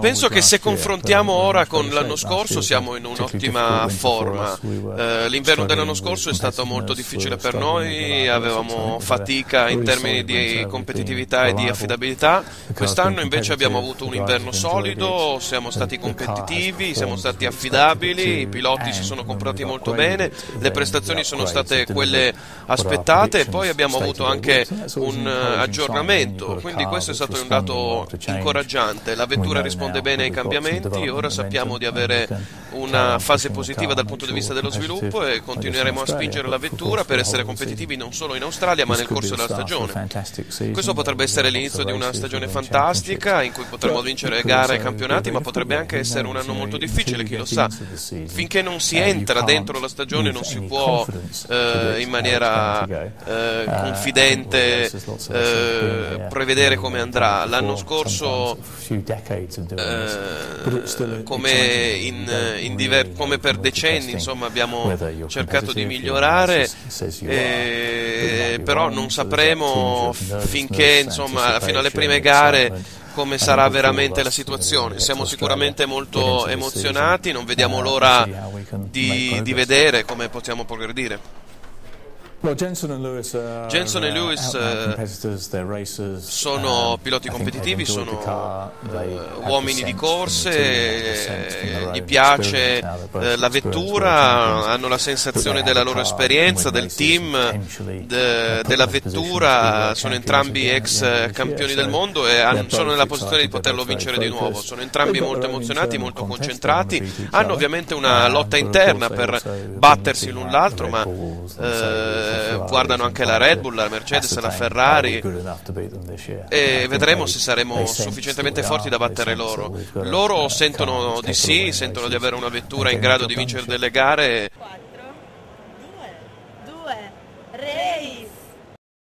Penso che se confrontiamo ora con l'anno scorso siamo in un'ottima forma. Eh, l'inverno dell'anno scorso è stato molto difficile per noi, avevamo fatica in termini di competitività e di affidabilità. Quest'anno invece abbiamo avuto un inverno solido, siamo stati competitivi, siamo stati affidabili, i piloti si sono comportati molto bene, le prestazioni sono state quelle aspettate e poi abbiamo avuto anche un aggiornamento, quindi questo è stato un dato incoraggiante la vettura risponde bene ai cambiamenti, ora sappiamo di avere una fase positiva dal punto di vista dello sviluppo e continueremo a spingere la vettura per essere competitivi non solo in Australia ma nel corso della stagione. Questo potrebbe essere l'inizio di una stagione fantastica in cui potremo vincere gare e campionati, ma potrebbe anche essere un anno molto difficile, chi lo sa. Finché non si entra dentro la stagione non si può eh, in maniera eh, confidente eh, prevedere come andrà. L'anno scorso eh, come, in, in diver- come, per decenni insomma, abbiamo cercato di migliorare, eh, però non sapremo finché insomma, fino alle prime gare come sarà veramente la situazione. Siamo sicuramente molto emozionati, non vediamo l'ora di, di vedere come possiamo progredire. Jenson e Lewis uh, sono piloti competitivi, sono uh, uomini di corse, uh, gli piace eh, la vettura, hanno la sensazione della loro esperienza, del team, de, della vettura, sono entrambi ex campioni del mondo e hanno, sono nella posizione di poterlo vincere di nuovo. Sono entrambi molto emozionati, molto concentrati, hanno ovviamente una lotta interna per battersi l'un l'altro, ma eh, guardano anche la Red Bull, la Mercedes, la Ferrari e vedremo se saremo sufficientemente forti da battere loro. Loro sentono di sì, sentono di avere una vettura in grado di vincere delle gare. 4, 2, 2, race!